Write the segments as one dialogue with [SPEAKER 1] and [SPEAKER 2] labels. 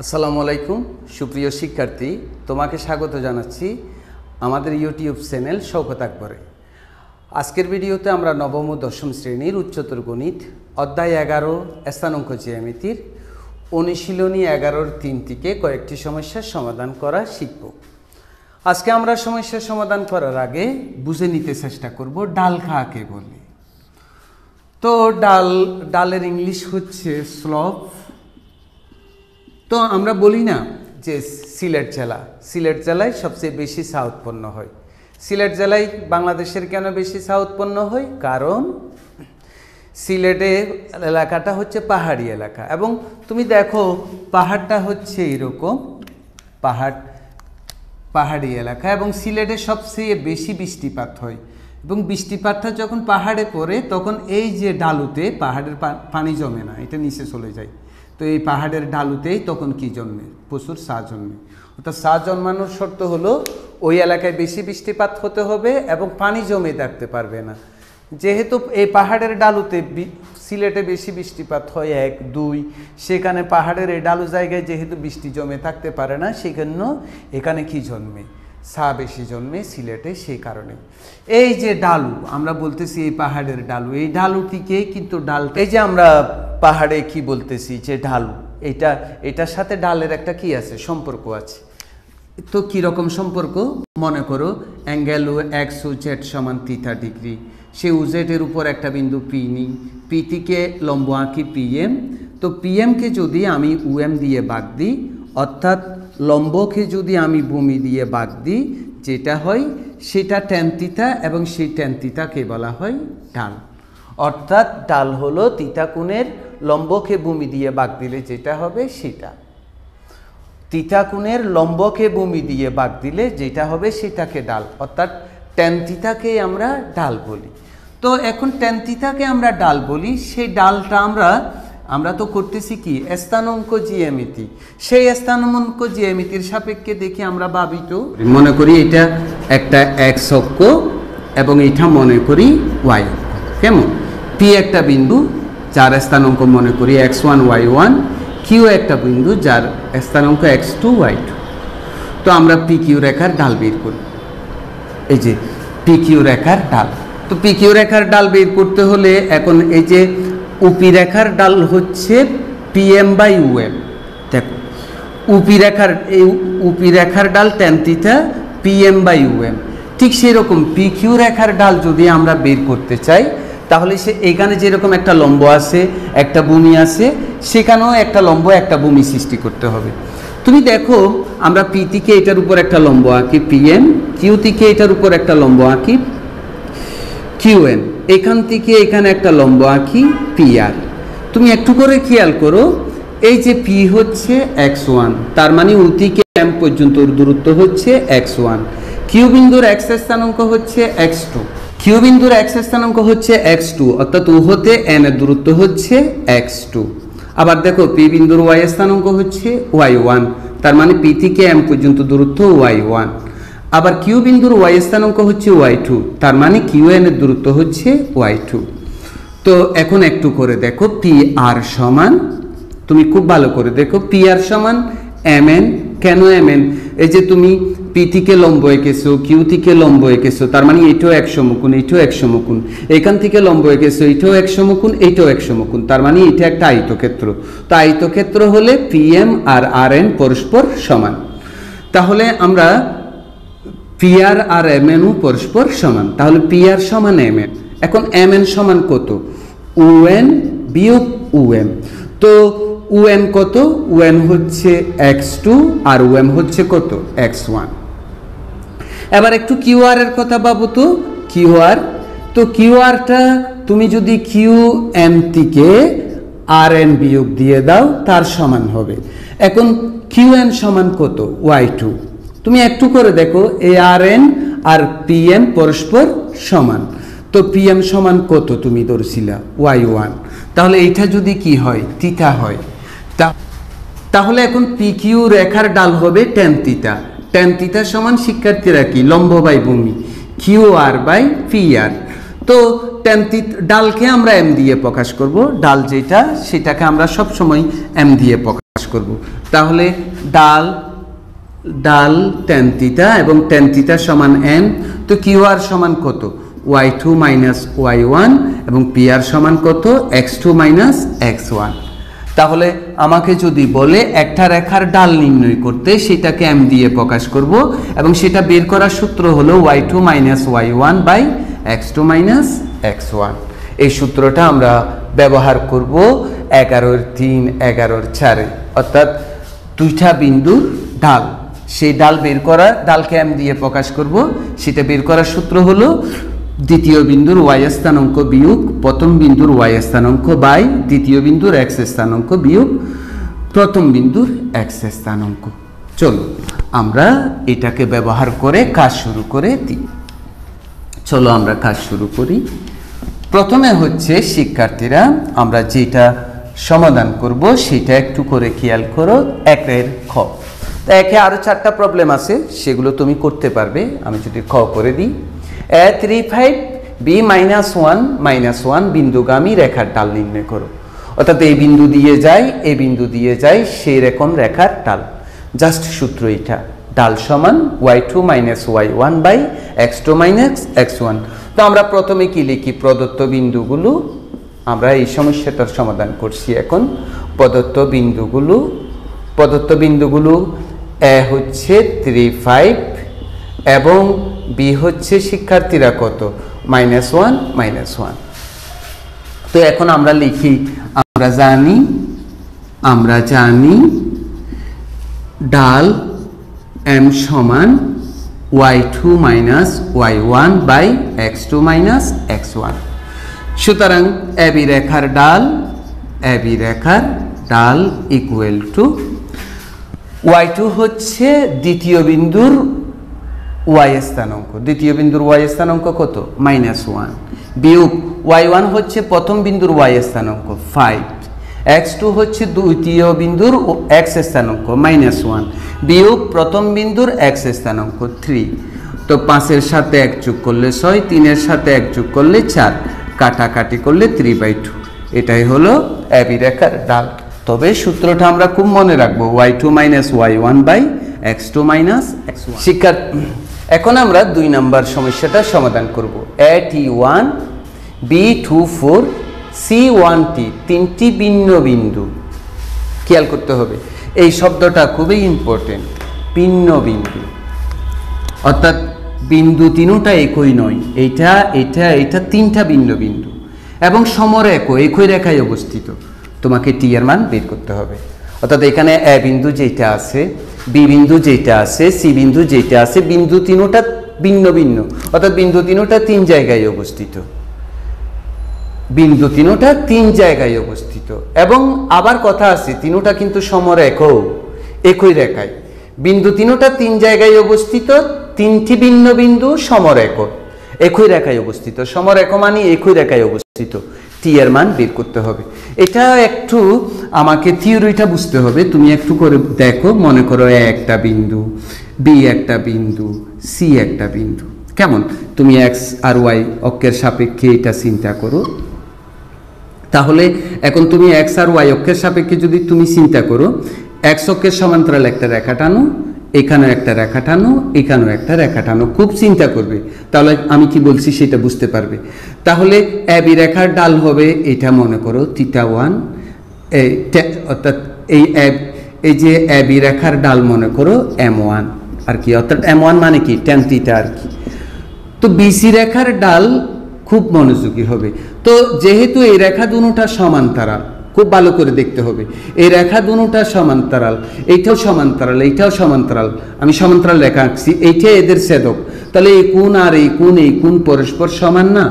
[SPEAKER 1] আসসালামু আলাইকুম, সুপ্রিয় শিক্ষার্থী, তোমাকে স্বাগত জানাচ্ছি আমাদের ইউটিউব চ্যানেল শৌকত আকবরে। আজকের ভিডিওতে আমরা নবম ও দশম শ্রেণির উচ্চতর গণিত অধ্যায় এগারো, স্থানাঙ্ক জ্যামিতির অনুশীলনী এগারোর তিন থেকে কয়েকটি সমস্যার সমাধান করা শিখব। আজকে আমরা সমস্যার সমাধান করার আগে বুঝে নিতে চেষ্টা করব ডাল খাকে বলে। তো ডাল, ডালের ইংলিশ হচ্ছে স্লভ তো আমরা বলি না যে সিলেট জেলা। সিলেট জেলায় সবচেয়ে বেশি চা উৎপন্ন হয়। সিলেট জেলায় বাংলাদেশের কেন বেশি চা উৎপন্ন হয়? কারণ সিলেটে এলাকাটা হচ্ছে পাহাড়ি এলাকা। এবং তুমি দেখো, পাহাড়টা হচ্ছে এরকম, পাহাড়, পাহাড়ি এলাকা। এবং সিলেটে সবচেয়ে বেশি বৃষ্টিপাত হয়। এবং বৃষ্টিপাতটা যখন পাহাড়ে পড়ে, তখন এই যে ডালুতে পাহাড়ের পানি জমে না, এটা নিচে চলে যায়। তো এই পাহাড়ের ঢালুতেই তখন কি জন্মে? প্রচুর সা জন্মে। অর্থাৎ সা জন্মানোর শর্ত হলো, ওই এলাকায় বেশি বৃষ্টিপাত হতে হবে এবং পানি জমে থাকতে পারবে না। যেহেতু এই পাহাড়ের ডালুতে সিলেটে বেশি বৃষ্টিপাত হয়, এক, দুই, সেখানে পাহাড়ের এই ডালু জায়গায় যেহেতু বৃষ্টি জমে থাকতে পারে না, সেজন্য এখানে কি জন্মে? সা বেশি জন্মে সিলেটে সেই কারণে। এই যে ডালু, আমরা বলতেছি এই পাহাড়ের ডালু। এই ডালুটিকে কিন্তু ডাল এই যে আমরা পাহাড়ে কি বলতেছি যে ঢালু এটা, এটার সাথে ডালের একটা কি আছে, সম্পর্ক আছে। তো কীরকম সম্পর্ক? মনে করো, অ্যাঙ্গেল ও এক্স ও জেড সমান তিথা ডিগ্রি সে উজেটের উপর একটা বিন্দু পি নিই। পিটিকে লম্ব আঁকি পিএম তো পিএমকে যদি আমি উএম দিয়ে বাগ দিই, অর্থাৎ লম্বকে যদি আমি ভূমি দিয়ে বাদ দিই, যেটা হয়, সেটা ট্যান্তিতা এবং সেই ট্যান্তিতাকে বলা হয় ডাল। অর্থাৎ ডাল হলো তিতাকুণের লম্বকে ভূমি দিয়ে বাগ দিলে যেটা হবে সেটা। তিতাকুণের লম্বকে ভূমি দিয়ে বাগ দিলে যেটা হবে সেটাকে ডাল। অর্থাৎ ট্যান্তিতাকে আমরা ডাল বলি। তো এখন ট্যান্তিতাকে আমরা ডাল বলি। সেই ডালটা আমরা আমরা তো করতেছি কি? স্থানাঙ্ক জিএমিতি সেই স্থানাঙ্ক জিএমিতির সাপেক্ষে দেখি আমরা ভাবি তো মনে করি এটা একটা এক্স অক্ষ এবং এটা মনে করি ওয়াই কেমন? পি একটা বিন্দু, যার স্থানাঙ্ক মনে করি x one y one Q একটা বিন্দু, যার স্থানাঙ্ক এক্স টু ওয়াই টু তো আমরা পি কিউ রেখার ডাল বের করি। এই যে পি কিউ রেখার ডাল তো পি কিউ রেখার ডাল বের করতে হলে এখন এই যে উপি রেখার ডাল হচ্ছে পিএম বাই ইউএম দেখো উপি রেখার এই উপি রেখার ডাল টেনটিটা পিএম বাই ইউএম ঠিক সেরকম পি কিউ রেখার ডাল যদি আমরা বের করতে চাই, তাহলে সে এখানে যেরকম একটা লম্ব আছে, একটা ভূমি আছে, সেখানেও একটা লম্ব, একটা ভূমি সৃষ্টি করতে হবে। তুমি দেখো, আমরা পি থেকে এটার উপর একটা লম্ব আঁকি পিএম কিউ থেকে এটার উপর একটা লম্ব আঁকি কিউএন এখান থেকে এখানে একটা লম্ব আঁকি পি আর। তুমি একটু করে খেয়াল করো, এই যে পি হচ্ছে এক্স ওয়ান তার মানে উ থেকে এম পর্যন্ত দূরত্ব হচ্ছে এক্স ওয়ান কিউ বিন্দুর এক্স স্থানাঙ্ক হচ্ছে এক্স টু কিউ বিন্দুর এক্স স্থানাঙ্ক হচ্ছে এক্স টু অর্থাৎ উ হতে এন এর দূরত্ব হচ্ছে এক্স টু আবার দেখো পি বিন্দুর ওয়াই স্থানাঙ্ক হচ্ছে ওয়াই ওয়ান তার মানে পি থেকে এম পর্যন্ত দূরত্ব ওয়াই ওয়ান আবার কিউ বিন্দুর ওয়াই স্থানাঙ্ক হচ্ছে ওয়াই টু তার মানে কিউ এন এর দূরত্ব হচ্ছে ওয়াই টু তো এখন একটু করে দেখো পি আর সমান, তুমি খুব ভালো করে দেখো পি আর সমান এম এন কেন এম এন এই যে তুমি পি থেকে লম্ব এঁকেছো কিউ থেকে লম্ব এঁকেছো, তার মানে এটাও একশো মুকুন, এটাও একশো মুকুন। এখান থেকে লম্ব এঁকেছো, এটাও একশো মুকুন এইটাও একশো মুকুন, তার মানে এটা একটা আয়তক্ষেত্র। তো আয়তক্ষেত্র হলে পি এম আর আর এন পরস্পর সমান। তাহলে আমরা পিআর আর এম এন পরস্পর সমান। তাহলে পিআর সমান এম এন এখন এম এন সমান কত? ও এন বিয়োগ উএম তো উএন কত? উএন হচ্ছে এক্স টু আর ও এম হচ্ছে কত? এক্স ওয়ান এবার একটু কিউআর এর কথা ভাবো তো। কিউআর তো কিউআরটা তুমি যদি কিউ এম থেকে আর এন বিয়োগ দিয়ে দাও, তার সমান হবে। এখন কিউ এন সমান কত? ওয়াই টু তুমি একটু করে দেখো, এ আর এন আর পি এম পরস্পর সমান। তো পি এম সমান কত তুমি ধরছিলা? Y one. তাহলে এইটা যদি কি হয়? তিতা হয়। তা, তাহলে এখন পি কিউ রেখার ডাল হবে টেন তিতা টেন তিতা সমান শিক্ষার্থীরা কি? লম্ব বাই ভূমি। Q R by P R. তো টেন ডালকে আমরা এম দিয়ে প্রকাশ করব। ডাল যেটা, সেটাকে আমরা সব সময় এম দিয়ে প্রকাশ করব। তাহলে ডাল ডাল টেন এবং টেন সমান এন তো কিউ আর সমান কত? Y two minus y one এবং পি আর সমান কত? X two minus x one তাহলে আমাকে যদি বলে একটা রেখার ডাল নির্ণয় করতে, সেটাকে এম দিয়ে প্রকাশ করব এবং সেটা বের করার সূত্র হলো y two minus y one by x two minus x one এই সূত্রটা আমরা ব্যবহার করব এগারোর তিন, এগারোর চারে। অর্থাৎ দুইটা বিন্দুর ডাল। সেই ডাল বের করা, ডালকে এম দিয়ে প্রকাশ করব। সেটা বের করার সূত্র হলো, দ্বিতীয় বিন্দুর ওয়াই স্থানাঙ্ক বিয়োগ, প্রথম বিন্দুর ওয়াই স্থানাঙ্ক বাই, দ্বিতীয় বিন্দুর এক্স স্থানাঙ্ক বিয়োগ, প্রথম বিন্দুর এক্স স্থানাঙ্ক। চলো, আমরা এটাকে ব্যবহার করে কাজ শুরু করে দিই। চলো আমরা কাজ শুরু করি। প্রথমে হচ্ছে শিক্ষার্থীরা, আমরা যেটা সমাধান করব, সেটা একটু করে খেয়াল করো, একের খ। তো একে আরও চারটা প্রবলেম আছে, সেগুলো তুমি করতে পারবে। আমি যদি খ করে দিই। A three five B minus one minus one বিন্দুগামী রেখার ডাল নির্ণয় করো। অর্থাৎ এই বিন্দু দিয়ে যায়, এই বিন্দু দিয়ে যায়, সেই রকম রেখার ডাল জাস্ট সূত্র এটা ডাল সমান y two minus y one by x two minus x one তো আমরা প্রথমে কি লিখি? প্রদত্ত বিন্দুগুলো। আমরা এই সমস্যাটার সমাধান করছি এখন। প্রদত্ত বিন্দুগুলো। প্রদত্ত বিন্দুগুলো এ হচ্ছে থ্রি ফাইভ এবং বি হচ্ছে শিক্ষার্থীরা কত? Minus one minus one. তো এখন আমরা লিখি, আমরা জানি আমরা জানি ডাল এম সমান y two minus y one by x two minus x one. সুতরাং এবি রেখার ডাল এবি রেখার ডাল ইকুয়াল টু ওয়াই টু হচ্ছে দ্বিতীয় বিন্দুর ওয়াই স্থানাঙ্ক। দ্বিতীয় বিন্দুর ওয়াই স্থানাঙ্ক কত? মাইনাস ওয়ান বিয়োগ ওয়াই ওয়ান হচ্ছে প্রথম বিন্দুর ওয়াই স্থানাঙ্ক ফাইভ এক্স টু হচ্ছে দ্বিতীয় বিন্দুর এক্স স্থানাঙ্ক মাইনাস ওয়ান বিয়োগ প্রথম বিন্দুর এক্স স্থানাঙ্ক থ্রি তো পাঁচের সাথে এক যোগ করলে ছয়, তিনের সাথে এক যোগ করলে চার। কাটাকাটি করলে থ্রি বাই টু এটাই হলো অ্যাবি রেখার ডাল তবে সূত্রটা আমরা খুব মনে রাখব y two minus y one by x two minus x শিক্ষার, এখন আমরা দুই নাম্বার সমস্যাটা সমাধান করব। A t one B two four C one t তিনটি ভিন্ন বিন্দু। খেয়াল করতে হবে, এই শব্দটা খুবই ইম্পর্টেন্ট ভিন্ন বিন্দু। অর্থাৎ বিন্দু তিনটা একই নয় এটা এটা এটা তিনটা ভিন্ন বিন্দু। এবং সমর একই একই রেখায় অবস্থিত। তোমাকে টি এর মান বের করতে হবে। অর্থাৎ এখানে এ বিন্দু যেটা আছে বি বিন্দু যেটা আছে সি বিন্দু যেটা আছে, বিন্দু তিনটা ভিন্ন ভিন্ন। অর্থাৎ বিন্দু তিনটা তিন জায়গায় অবস্থিত। বিন্দু তিনটা তিন জায়গায় অবস্থিত। এবং আবার কথা আছে, তিনটা কিন্তু সমরেখও একই রেখায়। বিন্দু তিনটা তিন জায়গায় অবস্থিত, তিনটি ভিন্ন বিন্দু সমরেখ একই রেখায় অবস্থিত। সমরেখ মানে একই রেখায় অবস্থিত। টি এর মান বের করতে হবে। এটা একটু আমাকে থিওরিটা বুঝতে হবে। তুমি একটু করে দেখো, মনে করো এ একটা বিন্দু, বি একটা বিন্দু, সি একটা বিন্দু। কেমন? তুমি এক্স আর ওয়াই অক্ষের সাপেক্ষে এটা চিন্তা করো। তাহলে এখন তুমি এক্স আর ওয়াই অক্ষের সাপেক্ষে যদি তুমি চিন্তা করো, এক্স অক্ষের সমান্তরাল একটা রেখা টানো এখানেও একটা রেখা টানো, এখানেও একটা রেখা টানো। খুব চিন্তা করবে। তাহলে আমি কি বলছি সেটা বুঝতে পারবে। তাহলে অ্যাবি রেখার ডাল হবে এটা মনে করো থিটা ওয়ান অর্থাৎ এই অ্যাব এই যে অ্যাবি রেখার ডাল মনে করো এম ওয়ান আর কি, অর্থাৎ এম ওয়ান মানে কি? টেন থিটা আর কি। তো বিসি রেখার ডাল খুব মনোযোগী হবে। তো যেহেতু এই রেখা দুটা সমান্তরাল খুব ভালো করে দেখতে হবে। এই রেখা দুটা সমান্তরাল, এইটাও সমান্তরাল এইটাও সমান্তরাল। আমি সমান্তরাল রেখা আঁকছি এইটাই এদের ছেদক। তাহলে এই কোন আর এই কোন এই কোন পরস্পর সমান না?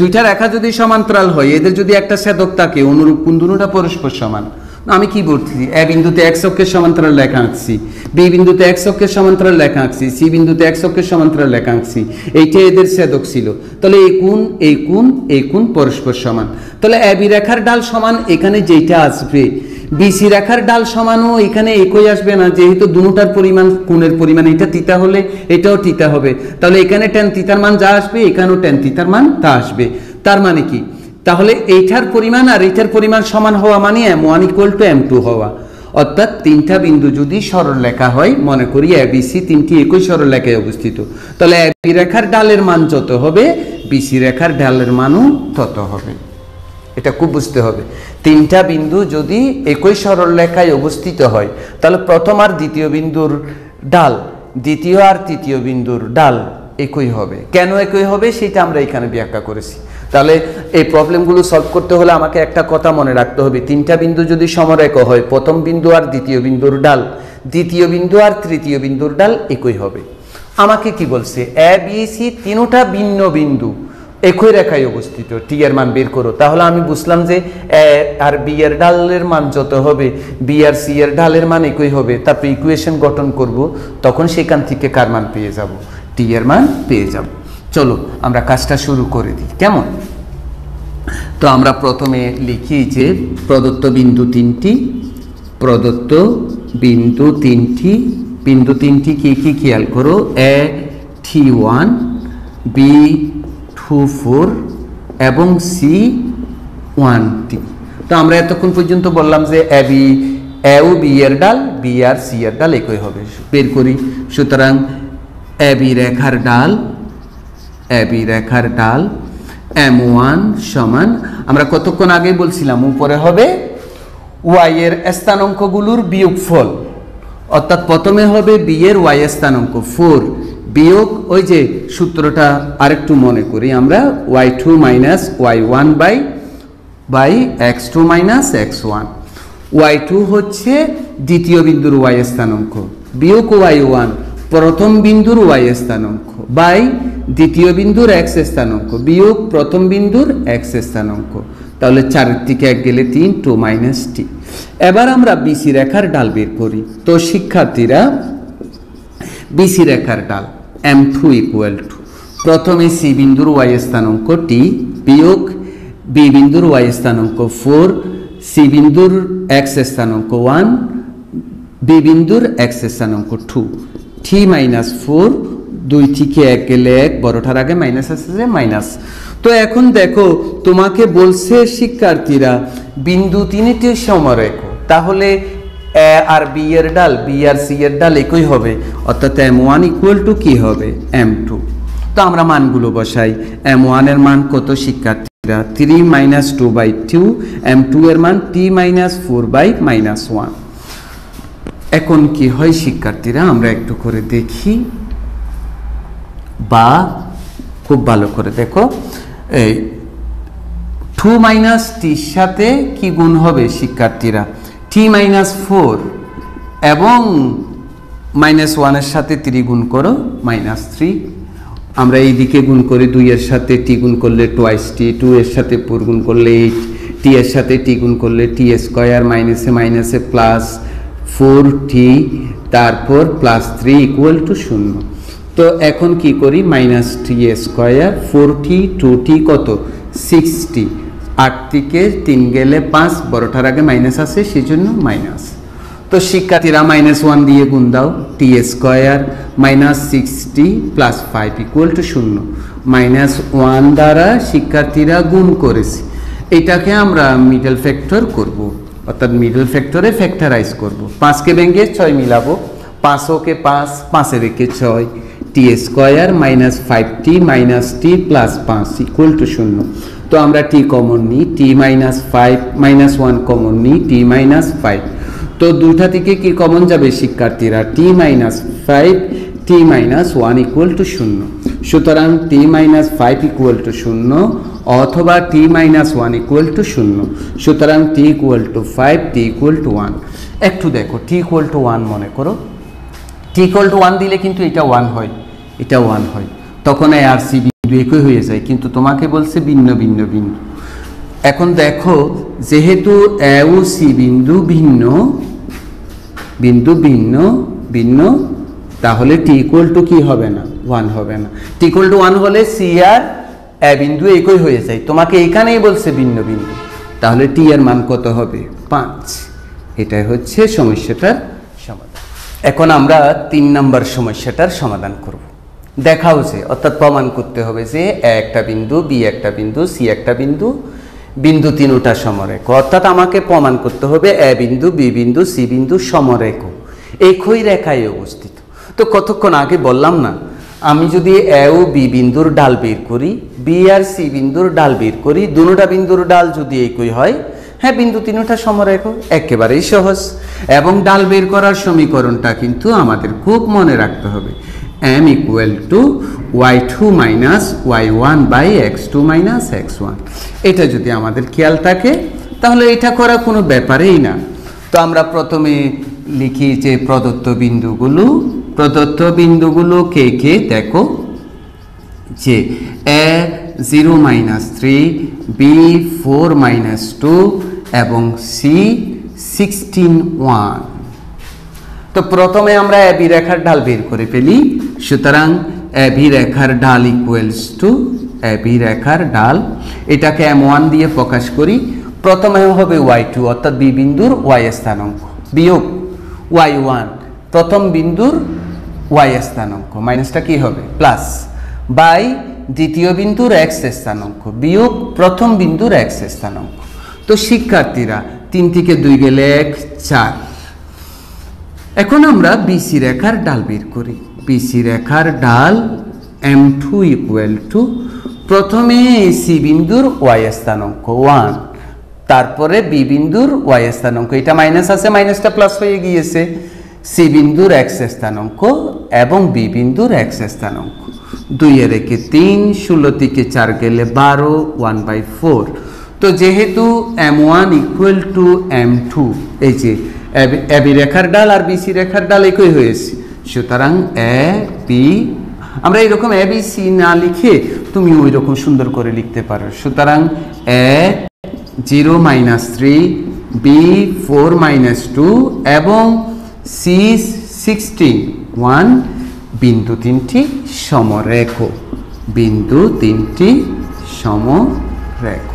[SPEAKER 1] দুইটা রেখা যদি সমান্তরাল হয়, এদের যদি একটা ছেদক থাকে, অনুরূপ কোন দুটা পরস্পর সমান। আমি কি বলছি? এ বিন্দুতে এক অক্ষের সমান্তরাল লেখা আঁকছি, বি বিন্দুতে এক অক্ষের সমান্তরাল লেখা আঁকছি, সি বিন্দুতে এক অক্ষের সমান্তরাল লেখা আঁকছি, এইটা এদের ছেদক ছিল। তাহলে এই কোণ এই কোণ এই কোণ পরস্পর সমান? তাহলে এবি রেখার ডাল সমান এখানে যেইটা আসবে বিসি রেখার ডাল সমানও এখানে একই আসবে না, যেহেতু দুটার পরিমাণ, কোণের পরিমাণ, এটা তিতা হলে এটাও তিতা হবে। তাহলে এখানে টেন তিতার মান যা আসবে, এখানেও টেন তিতার মান তা আসবে। তার মানে কি? তাহলে এইটার পরিমাণ আর এইটার পরিমাণ সমান হওয়া মানে m one equal to m two হওয়া। অর্থাৎ তিনটা বিন্দু যদি সরল লেখা হয়, মনে করি এ বিসি তিনটি একই সরল লেখায় অবস্থিত। তাহলে এ বি রেখার ডালের মান যত হবে বিসি রেখার ডালের মানও তত হবে। এটা খুব বুঝতে হবে। তিনটা বিন্দু যদি একই সরল লেখায় অবস্থিত হয়, তাহলে প্রথম আর দ্বিতীয় বিন্দুর ডাল দ্বিতীয় আর তৃতীয় বিন্দুর ডাল একই হবে। কেন একই হবে, সেটা আমরা এখানে ব্যাখ্যা করেছি। তাহলে এই প্রবলেমগুলো সলভ করতে হলে আমাকে একটা কথা মনে রাখতে হবে। তিনটা বিন্দু যদি সমরেখ হয়, প্রথম বিন্দু আর দ্বিতীয় বিন্দুর ডাল, দ্বিতীয় বিন্দু আর তৃতীয় বিন্দুর ডাল একই হবে। আমাকে কি বলছে? এ বি সি তিনটা ভিন্ন বিন্দু একই রেখায় অবস্থিত টি এর মান বের করো। তাহলে আমি বুঝলাম যে এ আর বি এর ডালের মান যত হবে বি আর সি এর ডালের মান একই হবে। তারপর ইকুয়েশন গঠন করব, তখন সেখান থেকে কার মান পেয়ে যাব? টি এর মান পেয়ে যাব। চলো, আমরা কাজটা শুরু করে দিই। কেমন? তো আমরা প্রথমে লিখি যে প্রদত্ত বিন্দু তিনটি, প্রদত্ত বিন্দু তিনটি। বিন্দু তিনটি কি কি খেয়াল করো? A three one B two four এবং সি ওয়ান টি তো আমরা এতক্ষণ পর্যন্ত বললাম যে এ বি এ ও বি এর ডাল বি আর সি এর ডাল একই হবে। বের করি। সুতরাং এ বি রেখার ডাল এ বি রেখার ডাল, এম ওয়ান সমান, আমরা কতক্ষণ আগে বলছিলাম, উপরে হবে ওয়াই এর স্থানাঙ্কগুলোর বিয়োগফল। অর্থাৎ প্রথমে হবে বি এর ওয়াই স্থানাঙ্ক ফোর। বিয়োগ, ওই যে সূত্রটা আরেকটু মনে করি আমরা, y two minus y one by by x two minus x one. Y two হচ্ছে দ্বিতীয় বিন্দুর ওয়াই স্থানাঙ্ক। বিয়োগ ওয়াই ওয়ান, প্রথম বিন্দুর ওয়াই স্থানাঙ্ক বাই দ্বিতীয় বিন্দুর এক্স স্থানাঙ্ক, বিয়োগ প্রথম বিন্দুর এক্স স্থানাঙ্ক। তাহলে চারের থেকে এক গেলে তিন, টু মাইনাস টি। এবার আমরা বিসি রেখার ডাল বের করি। তো শিক্ষার্থীরা, বিসি রেখার ডাল, এম টু ইকুয়াল টু প্রথমে সি বিন্দুর ওয়াই স্থানাঙ্ক টি বিয়োগ, বি বিন্দুর ওয়াই স্থানাঙ্ক ফোর, সি বিন্দুর এক্স স্থানাঙ্ক ওয়ান, বি বিন্দুর এক্স স্থানাঙ্ক টু। থ্রি মাইনাস ফোর দুই থেকে এক গেলে এক, বড়টার আগে মাইনাস যে মাইনাস তো এখন দেখো, তোমাকে বলছে শিক্ষার্থীরা, বিন্দু তিনটি সমরেখ তাহলে এ আর বি এর ডাল, বি আর সি এর ডাল একই হবে। অর্থাৎ এম ওয়ান ইকুয়াল টু কি হবে? M two. তো আমরা মানগুলো বসাই। এম ওয়ানের মান কত শিক্ষার্থীরা? Three minus two by two m two এর মান t minus four by minus one এখন কি হয় শিক্ষার্থীরা? আমরা একটু করে দেখি। বা খুব ভালো করে দেখো। এই টু মাইনাস টির সাথে কি গুণ হবে শিক্ষার্থীরা? টি মাইনাস ফোর এবং মাইনাস ওয়ানের সাথে থ্রি গুণ করো, মাইনাস থ্রি আমরা এই দিকে গুণ করি দুইয়ের সাথে টি গুণ করলে টোয়াইস টি টু এর সাথে ফোর গুণ করলে এইট টি এর সাথে টি গুণ করলে টি স্কোয়ার মাইনাসে মাইনাসে প্লাস ফোর টি তারপর প্লাস থ্রি ইকুয়াল টু শূন্য। তো এখন কি করি? Minus t square four t two t কত? সিক্সটি আট থেকে তিন গেলে পাঁচ, বড়টার আগে মাইনাস আছে সেই জন্য মাইনাস তো শিক্ষার্থীরা মাইনাস ওয়ান দিয়ে গুণ দাও t square minus sixty plus five equal to শূন্য। মাইনাস ওয়ান দ্বারা শিক্ষার্থীরা গুণ করেছি। এটাকে আমরা মিডল ফ্যাক্টর করব। অর্থাৎ মিডল ফ্যাক্টরে ফ্যাক্টরাইজ করব। পাঁচকে ব্যাঙ্গে ছয় মিলাবো। পাঁচ ওকে পাঁচ, পাঁচে রেখে ছয়। T square minus five t minus t plus পাঁচ ইকুয়াল টু শূন্য। তো আমরা টি কমন নিই t minus five minus one common নিই টি মাইনাস ফাইভ তো দুইটা থেকে কি কমন যাবে শিক্ষার্থীরা? T minus five t minus one equal to শূন্য। সুতরাং t minus five equal to শূন্য অথবা t minus one equal to শূন্য। সুতরাং t equal to five t equal to one একটু দেখো টি ইকুয়াল টু ওয়ান মনে করো। টি ইকুয়াল টু ওয়ান দিলে কিন্তু এটা ওয়ান হয়। এটা ওয়ান হয়। তখন এ আর সি বিন্দু একই হয়ে যায়, কিন্তু তোমাকে বলছে ভিন্ন ভিন্ন বিন্দু এখন দেখো, যেহেতু এ সি বিন্দু ভিন্ন বিন্দু ভিন্ন ভিন্ন, তাহলে টি ইকুয়াল টু কি হবে না? ওয়ান হবে না। টি টু ওয়ান হলে সি আর এ বিন্দু একই হয়ে যায়। তোমাকে এখানেই বলছে ভিন্ন বিন্দু তাহলে টি এর মান কত হবে? পাঁচ। এটাই হচ্ছে সমস্যাটার এখন আমরা তিন নম্বর সমস্যাটার সমাধান করব। দেখাও যে, অর্থাৎ প্রমাণ করতে হবে যে, এ একটা বিন্দু, বি একটা বিন্দু, সি একটা বিন্দু বিন্দু তিনটা সমরেখ। অর্থাৎ আমাকে প্রমাণ করতে হবে এ বিন্দু, বি বিন্দু, সি বিন্দু সমরেখ। একই রেখায় অবস্থিত। তো কতক্ষণ আগে বললাম না, আমি যদি এ ও বি বিন্দুর ডাল বের করি, বি আর সি বিন্দুর ডাল বের করি, দুটা বিন্দুর ডাল যদি একই হয় হ্যাঁ বিন্দু তিনটা সমরেখ একেবারেই সহজ। এবং ডাল বের করার সমীকরণটা কিন্তু আমাদের খুব মনে রাখতে হবে। m equal to y2 minus y1 by x2 minus x1 এটা যদি আমাদের খেয়াল থাকে, তাহলে এটা করা কোনো ব্যাপারেই না। তো আমরা প্রথমে লিখি যে প্রদত্ত বিন্দুগুলো প্রদত্ত বিন্দুগুলো কে কে? দেখো, যে A zero minus three B four minus two এবং সি সিক্সটিন ওয়ান তো প্রথমে আমরা এবি রেখার ঢাল বের করে ফেলি। সুতরাং এবি রেখার ঢাল ইকুয়ালস টু এবি রেখার ঢাল। এটাকে এম ওয়ান দিয়ে প্রকাশ করি। প্রথমে হবে ওয়াই টু অর্থাৎ বি বিন্দুর ওয়াই স্থানাঙ্ক। বিয়োগ ওয়াই ওয়ান প্রথম বিন্দুর ওয়াই স্থানাঙ্ক। মাইনাসটা কি হবে? প্লাস বাই দ্বিতীয় বিন্দুর এক্স স্থানাঙ্ক। বিয়োগ প্রথম বিন্দুর এক্স স্থানাঙ্ক। তো শিক্ষার্থীরা, তিন থেকে দুই গেলে এক, চার। এখন আমরা বিসি রেখার ডাল বের করি। বিসি রেখার ডাল এম টু ইকুয়াল টু প্রথমে সি বিন্দুর ওয়াই স্থানাঙ্ক ওয়ান তারপরে বি বিন্দুর ওয়াই স্থানাঙ্ক। এটা মাইনাস আছে মাইনাসটা প্লাস হয়ে গিয়েছে। সি বিন্দুর এক্স স্থানাঙ্ক এবং বি বিন্দুর এক্স স্থানাঙ্ক। দুইয়ে রেখে তিন, ষোলো থেকে চার গেলে বারো ওয়ান বাই ফোর তো যেহেতু m one equal to m two এই যে এবি রেখার ডাল আর বিসি রেখার ডাল একই হয়েছে। সুতরাং এ বি আমরা এরকম এ বি সি না লিখে তুমি ওই রকম সুন্দর করে লিখতে পারো। সুতরাং A zero minus three B four minus two এবং সি সিক্সটিন ওয়ান বিন্দু তিনটি সমরেখ। বিন্দু তিনটি সমরেখ।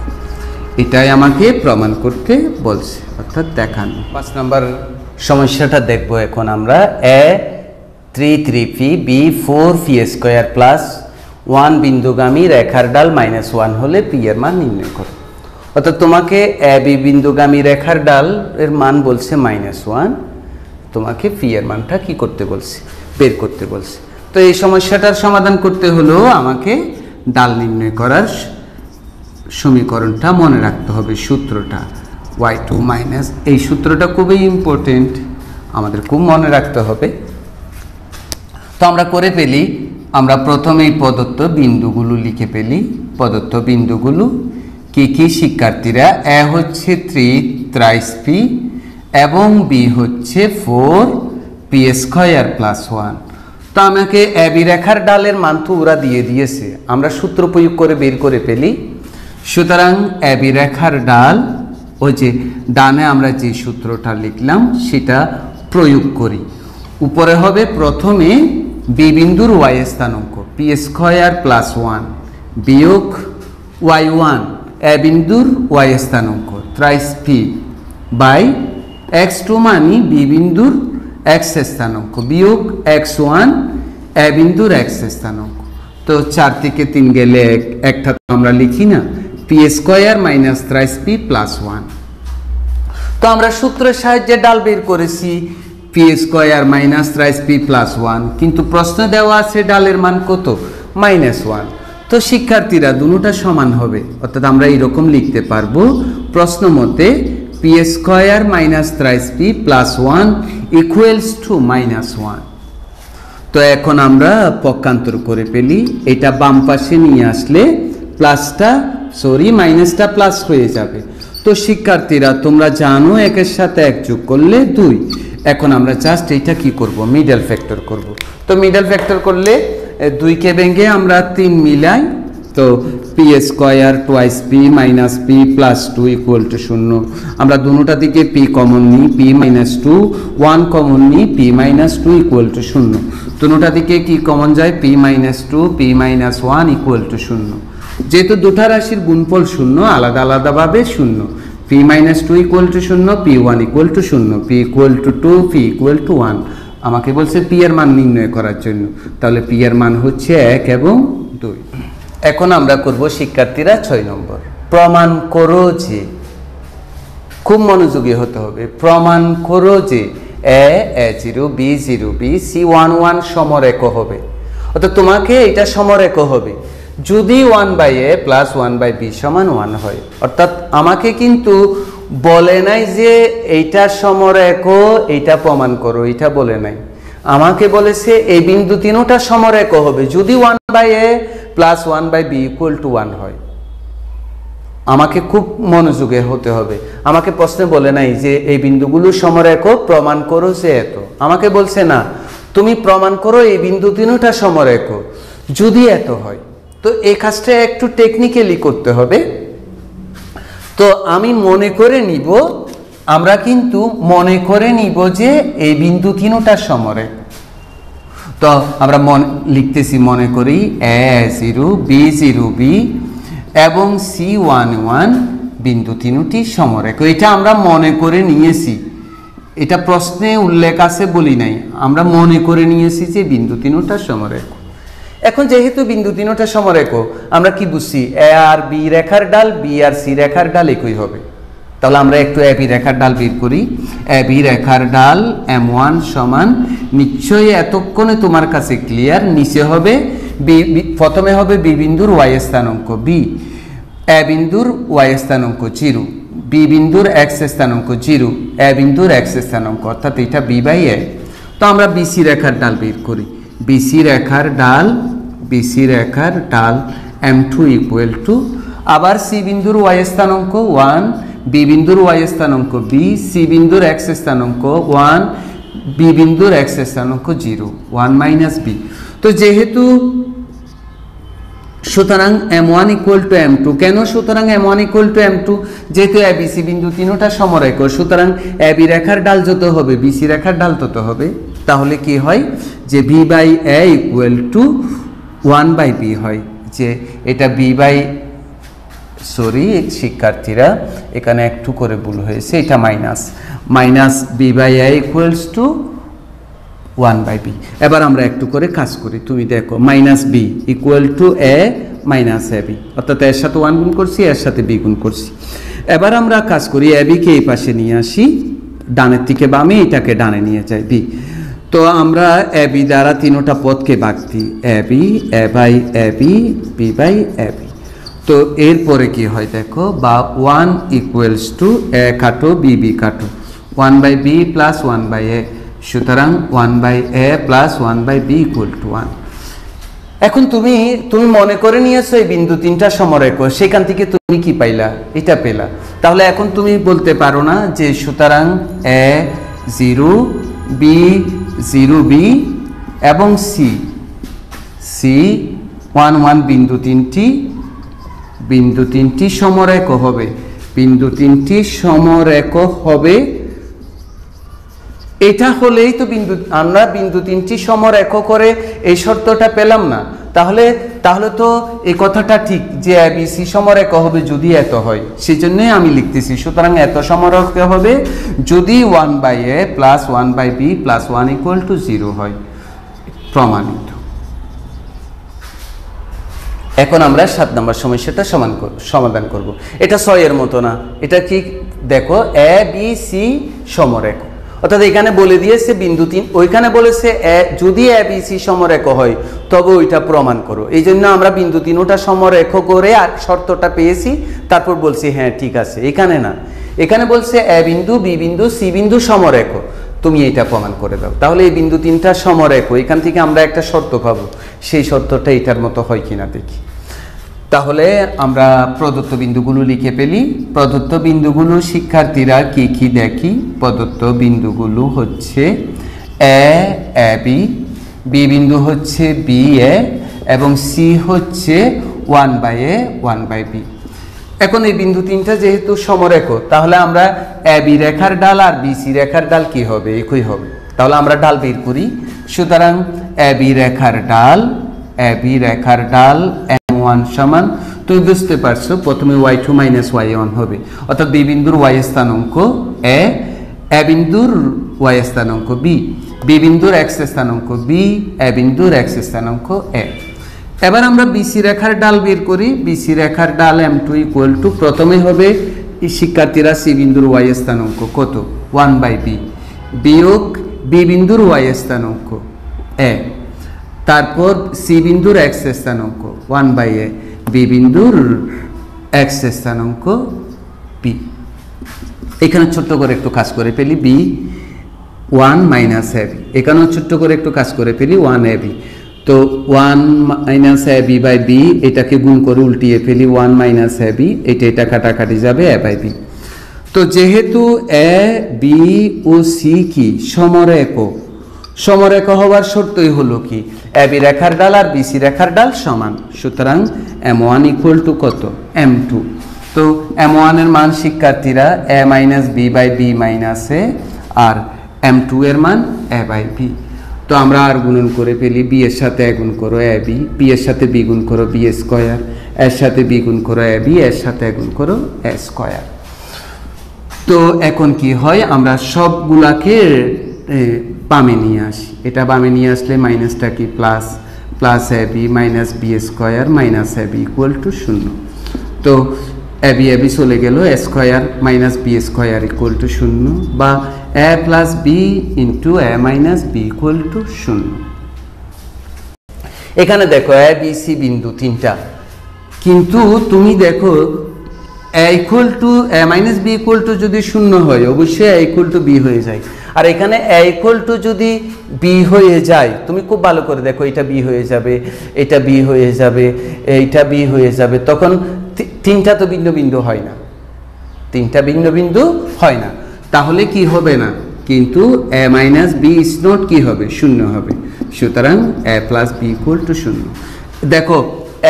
[SPEAKER 1] এটাই আমাকে প্রমাণ করতে বলছে, অর্থাৎ দেখান। পাঁচ নম্বর সমস্যাটা দেখব এখন আমরা। A three three p B four p square plus one বিন্দুগামী রেখার ডাল মাইনাস ওয়ান হলে পি এর মান নির্ণয় করো। অর্থাৎ তোমাকে এ বি বিন্দুগামী রেখার ডাল এর মান বলছে মাইনাস ওয়ান তোমাকে পি এর মানটা কি করতে বলছে? বের করতে বলছে। তো এই সমস্যাটার সমাধান করতে হলেও আমাকে ডাল নির্ণয় করার সমীকরণটা মনে রাখতে হবে সূত্রটা ওয়াই টু মাইনাস এই সূত্রটা খুবই ইম্পর্টেন্ট আমাদের খুব মনে রাখতে হবে। তো আমরা করে পেলি আমরা প্রথমেই প্রদত্ত বিন্দুগুলো লিখে পেলি প্রদত্ত বিন্দুগুলো কি কি? শিক্ষার্থীরা, এ হচ্ছে থ্রি ত্রাইস পি এবং বি হচ্ছে four p square plus one তো আমাকে এবি রেখার ডালের মান ওরা দিয়ে দিয়েছে। আমরা সূত্র প্রয়োগ করে বের করে পেলি সুতরাং এবি রেখার ডাল, ওই যে ডানে আমরা যে সূত্রটা লিখলাম, সেটা প্রয়োগ করি। উপরে হবে প্রথমে বি বিন্দুর ওয়াই স্থানাঙ্ক, পি স্কোয়ার প্লাস ওয়ান বিয়োগ ওয়াই ওয়ান, এ বিন্দুর ওয়াই স্থানাঙ্ক, thrice p by x two money B বিন্দুর এক্স স্থানাঙ্ক বিয়োগ এক্স ওয়ান, এ বিন্দুর এক্স স্থানাঙ্ক। তো চার থেকে তিন গেলে এক, একটা তো আমরা লিখি না। P square minus thrice p plus one তো আমরা সূত্রের সাহায্যে ডাল বের করেছি। P square minus thrice p plus one কিন্তু প্রশ্ন দেওয়া আছে ডালের মান কত? মাইনাস ওয়ান তো শিক্ষার্থীরা দুটোটা সমান হবে। অর্থাৎ আমরা এইরকম লিখতে পারব। প্রশ্ন মতে p square minus thrice p plus one equals to minus one তো এখন আমরা পক্ষান্তর করে পেলি এটা বাম পাশে নিয়ে আসলে প্লাসটা সরি, মাইনাসটা প্লাস হয়ে যাবে। তো শিক্ষার্থীরা, তোমরা জানো একের সাথে এক যোগ করলে দুই। এখন আমরা জাস্ট এইটা কি করব? মিডল ফ্যাক্টর করব। তো মিডল ফ্যাক্টর করলে দুইকে ভেঙে আমরা তিন মিলাই, তো p square twice p minus p plus two equal to শূন্য। আমরা দুটা দিকে পি কমন নিই p minus two one common নিই p minus two equal to শূন্য। দুটা দিকে কি কমন যায়? P minus two p minus one equal to শূন্য। যেহেতু দুটা রাশির গুণফল শূন্য, আলাদা আলাদাভাবে শূন্য। P minus two equal to শূন্য পি ওয়ান ইকুয়াল টু শূন্য p equal to two p equal to one আমাকে বলছে পি এর মান নির্ণয় করার জন্য। তাহলে পি এর মান হচ্ছে এক এবং দুই। এখন আমরা করব শিক্ষার্থীরা ছয় নম্বর। প্রমাণ করো যে, খুব মনোযোগী হতে হবে। প্রমাণ করো যে A a zero B zero b C one one সমরেখ হবে। অর্থাৎ তোমাকে এটা সমরেখ হবে। যদি one by a plus one by b সমান ওয়ান হয়, অর্থাৎ আমাকে কিন্তু বলে নাই যে এইটা সমরেখ এইটা প্রমাণ করো, এইটা বলে নাই। আমাকে বলেছে এই বিন্দু তিনোটা সমরেখ হবে, যদি one by a plus one by b equal to one হয়। আমাকে খুব মনোযোগে হতে হবে। আমাকে প্রশ্নে বলে নাই যে এই বিন্দুগুলো সমরেখ প্রমাণ করো যে এত। আমাকে বলছে না, তুমি প্রমাণ করো এই বিন্দু তিনটা সমরেখ যদি এত হয় তো এই কাজটা একটু টেকনিক্যালি করতে হবে। তো আমি মনে করে নিব, আমরা কিন্তু মনে করে নিব যে এই বিন্দু তিনটা সমরে। তো আমরা মন, লিখতেছি মনে করি A zero B zero b এবং সি ওয়ান ওয়ান বিন্দু তিনটি সমরেখ এটা আমরা মনে করে নিয়েছি। এটা প্রশ্নে উল্লেখ আছে বলি নাই। আমরা মনে করে নিয়েছি যে বিন্দু তিনটা সমরেখ এখন যেহেতু বিন্দু তিনটা সমরেখ, আমরা কি বুঝছি? এ আর বি রেখার ডাল বি আর সি রেখার ডাল একই হবে। তাহলে আমরা একটু এ বি রেখার ডাল বের করি। এ বি রেখার ডাল এম ওয়ান সমান, নিশ্চয়ই এতক্ষণে তোমার কাছে ক্লিয়ার নিচে হবে বি প্রথমে হবে বি বিন্দুর ওয়াই স্থানাঙ্ক বি এ বিন্দুর ওয়াই স্থানাঙ্ক, জিরো। বি বিন্দুর এক্স স্থানাঙ্ক, জিরো। এ বিন্দুর এক্স স্থানাঙ্ক, অর্থাৎ এটা বি বাই এ তো আমরা বিসি রেখার ডাল বের করি। বিসি রেখার ডাল বিসি রেখার ডাল এম টু ইকুয়াল টু আবার সি বিন্দুর ওয়াই স্থানাঙ্ক ওয়ান বি বিন্দুর ওয়াই স্থানাঙ্ক বি সি বিন্দুর এক্স স্থানাঙ্ক ওয়ান বি বিন্দুর এক্স স্থানাঙ্ক জিরো ওয়ান মাইনাস বি তো যেহেতু সুতরাং m one equal to m two কেন সুতরাং m one equal to m two যেহেতু এ বিসি বিন্দু তিনোটা সমরেখ সুতরাং এ বি রেখার ডাল যত হবে বিসি রেখার ডাল তত হবে। তাহলে কি হয়? যে b by a equal to one by b হয়। যে এটা বি বাই সরি শিক্ষার্থীরা, এখানে একটু করে ভুল হয়েছে, এটা minus minus B by A equals to one by B এবার আমরা একটু করে কাজ করি। তুমি দেখো minus B equal to A minus A B অর্থাৎ এর সাথে ওয়ান গুণ করছি, এর সাথে বি গুণ করছি। এবার আমরা কাজ করি এ বিকে এই পাশে নিয়ে আসি। ডানের থেকে বামে এটাকে ডানে নিয়ে যাই। বি তো আমরা এ বি দ্বারা তিনোটা পদকে বাগ দিই। A B, A by, A B by, A B. তো এরপরে কি হয় দেখো, বা ওয়ান ইকুয়ালস টু এ কাটো, বি বি কাটো। One by B plus one by A. সুতরাং one by A plus one by B equal to one. এখন তুমি তুমি মনে করে নিয়েছো এই বিন্দু তিনটা সমরেখ। সেখান থেকে তুমি কি পাইলা? এটা পেলা। তাহলে এখন তুমি বলতে পারো না যে সুতরাং A zero, B zero B এবং সি। সি, ওয়ান ওয়ান, বিন্দু তিনটি বিন্দু তিনটি সমরেখ হবে। বিন্দু তিনটি সমরেখ হবে। এটা হলেই তো বিন্দু, আমরা বিন্দু তিনটি সমরেখ করে এই শর্তটা পেলাম না। তাহলে তাহলে তো এই কথাটা ঠিক যে বিসি সমরেখ হবে যদি এত হয়। সেই জন্যই আমি লিখতেছি, সুতরাং এত সমরেখ হবে? যদি one by A plus one by B plus one equal to zero হয়। প্রমাণিত। এখন আমরা সাত নম্বর সমস্যাটা সমান সমাধান করব। এটা ছয়ের মতো না। এটা কি? দেখো এ বি সি সমরেখ অর্থাৎ এখানে বলে দিয়েছে বিন্দু তিন, ওইখানে বলেছে যদি এ, বি, সি সমরেখ হয়, তবে ওইটা প্রমাণ করো। এই জন্য আমরা বিন্দু তিন ওটা সমরেখ করে আর শর্তটা পেয়েছি, তারপর বলছি হ্যাঁ ঠিক আছে, এখানে না। এখানে বলছে এ বিন্দু, বি বিন্দু, সি বিন্দু সমরেখ। তুমি এটা প্রমাণ করে দাও। তাহলে এই বিন্দু তিনটা সমরেখ, এখান থেকে আমরা একটা শর্ত পাবো। সেই শর্তটা এটার মতো হয় কিনা দেখি। তাহলে আমরা প্রদত্ত বিন্দুগুলো লিখে ফেলি। প্রদত্ত বিন্দুগুলো শিক্ষার্থীরা কি কি দেখি? প্রদত্ত বিন্দুগুলো হচ্ছে এ এ, বি। বি বিন্দু হচ্ছে বি, এ এবং সি হচ্ছে one by A, one by B. এখন এই বিন্দু তিনটা যেহেতু সমরেখ, তাহলে আমরা এ, বি রেখার ডাল আর বি, সি রেখার ডাল কি হবে? একই হবে। তাহলে আমরা ডাল বের করি। সুতরাং এ, বি রেখার ডাল, এ, বি রেখার ডাল ওয়ান সমান তুমি বুঝতে পারছ, প্রথমে Y two minus Y one হবে। অর্থাৎ বি বিন্দুর ওয়াই স্থানাঙ্ক এ এ বিন্দুর ওয়াই স্থানাঙ্ক বি বি বিন্দুর এক্স স্থানাঙ্ক বি এ বিন্দুর এক্স স্থানাঙ্ক এ এবার আমরা বিসি রেখার ডাল বের করি। বিসি রেখার ডাল এম টু ইকুয়াল টু প্রথমে হবে শিক্ষার্থীরা সি বিন্দুর ওয়াই স্থানাঙ্ক কত? ওয়ান বাই বি বিয়োগ বি বিন্দুর ওয়াই স্থানাঙ্ক এ তারপর সি বিন্দুর এক্স স্থানাঙ্ক ওয়ান বাই এ বি বিন্দুর এক্স স্থানাঙ্ক বি এখানে ছোট্ট করে একটু কাজ করে ফেলি B one minus A B এখানেও ছোট্ট করে একটু কাজ করে ফেলি ওয়ান এ বি তো one minus A B by B এটাকে গুণ করে উল্টিয়ে ফেলি ওয়ান মাইনাস এ বি এটা এটা কাটাকাটি যাবে এ বাই বি তো যেহেতু এ বি ও সি কি? সমরেখ। সমরেখ হওয়ার শর্তই হলো কি? এ বি রেখার ডাল আর বিসি রেখার ডাল সমান। সুতরাং এম ওয়ান ইকুয়াল টু কত? এম টু তো এম ওয়ানের মান শিক্ষার্থীরা A minus B by B minus A R M two এর মান এ বাই বি তো আমরা আর গুণন করে ফেলি বি এর সাথে এ গুণ করো এ বি বি এর সাথে বি গুণ করো বি স্কোয়ার এর সাথে বি গুণ করো এ বি এর সাথে এ গুণ করো এ স্কোয়ার তো এখন কি হয়? আমরা সবগুলাকে বামে নিয়ে আসি। এটা বামে নিয়ে আসলে মাইনাসটা কি? Plus plus A B minus B square minus A B equal to শূন্য। তো এ বি এ বি চলে গেল square minus B square equal to শূন্য বা A plus B into A minus B equal to শূন্য। এখানে দেখো A B C বিন্দু তিনটা। কিন্তু তুমি দেখো A equal to A minus B equal to যদি শূন্য হয়, অবশ্যই এ ইকুয়াল টু বি হয়ে যায়। আর এখানে এ ইকুয়াল টু যদি বি হয়ে যায়, তুমি খুব ভালো করে দেখো, এটা বি হয়ে যাবে, এটা বি হয়ে যাবে, এইটা বি হয়ে যাবে, তখন তিনটা তো বিন্দু বিন্দু হয় না। তিনটা ভিন্ন বিন্দু হয় না। তাহলে কি হবে না? কিন্তু A minus B is not কি হবে? শূন্য হবে। সুতরাং A plus B equal to শূন্য। দেখো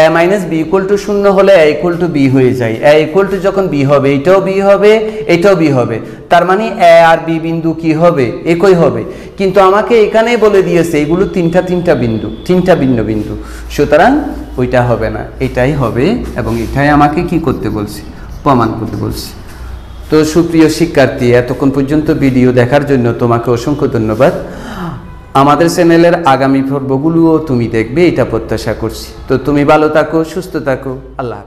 [SPEAKER 1] A minus B equal to শূন্য হলে এ ইকুয়াল টু বি হয়ে যায়। এ ইকুয়াল টু যখন বি হবে, এটাও বি হবে, এটাও বি হবে। তার মানে এ আর বি বিন্দু কি হবে? একই হবে। কিন্তু আমাকে এখানেই বলে দিয়েছে, এগুলো তিনটা তিনটা বিন্দু, তিনটা ভিন্ন বিন্দু। সুতরাং ওইটা হবে না, এটাই হবে এবং এটাই আমাকে কি করতে বলছে? প্রমাণ করতে বলছে। তো সুপ্রিয় শিক্ষার্থী, এতক্ষণ পর্যন্ত ভিডিও দেখার জন্য তোমাকে অসংখ্য ধন্যবাদ। আমাদের চ্যানেলের আগামী পর্বগুলোও তুমি দেখবে, এটা প্রত্যাশা করছি। তো তুমি ভালো থাকো, সুস্থ থাকো, আল্লাহ